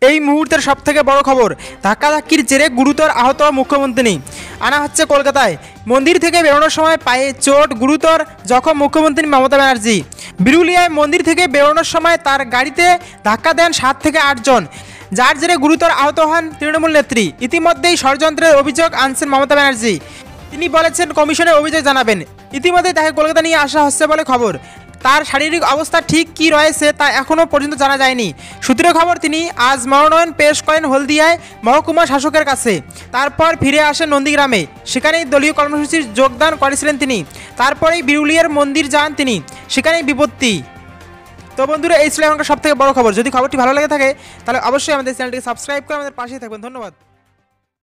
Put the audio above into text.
এই মুহূর্তের সব থেকে বড় খবর, ধাক্কাধাক্কির জেরে গুরুতর আহত মুখ্যমন্ত্রী। আনা হচ্ছে কলকাতায়। মন্দির থেকে বেরোনোর সময় পায়ে চোট, গুরুতর জখম মুখ্যমন্ত্রী মমতা ব্যানার্জি। বিরুলিয়ায় মন্দির থেকে বেরোনোর সময় তার গাড়িতে ধাক্কা দেন সাত থেকে আটজন যার জেরে গুরুতর আহত হন তৃণমূল নেত্রী। ইতিমধ্যেই ষড়যন্ত্রের অভিযোগ আনছেন মমতা ব্যানার্জি। তিনি বলেছেন, কমিশনের অভিযোগ জানাবেন। ইতিমধ্যে তাকে কলকাতা নিয়ে আসা হচ্ছে বলে খবর। তার শারীরিক অবস্থা ঠিক কী রয়েছে তা এখনও পর্যন্ত জানা যায়নি। সূত্রের খবর, তিনি আজ মনোনয়ন পেশ করেন হলদিয়ায় মহকুমা শাসকের কাছে। তারপর ফিরে আসেন নন্দীগ্রামে। সেখানেই দলীয় কর্মসূচির যোগদান করেছিলেন তিনি। তারপরেই বিরুলিয়ার মন্দির যান তিনি। সেখানেই বিপত্তি। তো বন্ধুরা, এই ছিল এখনকার সব থেকে বড় খবর। যদি খবরটি ভালো লাগে থাকে, তাহলে অবশ্যই আমাদের চ্যানেলটিকে সাবস্ক্রাইব করে আমাদের পাশেই থাকবেন। ধন্যবাদ।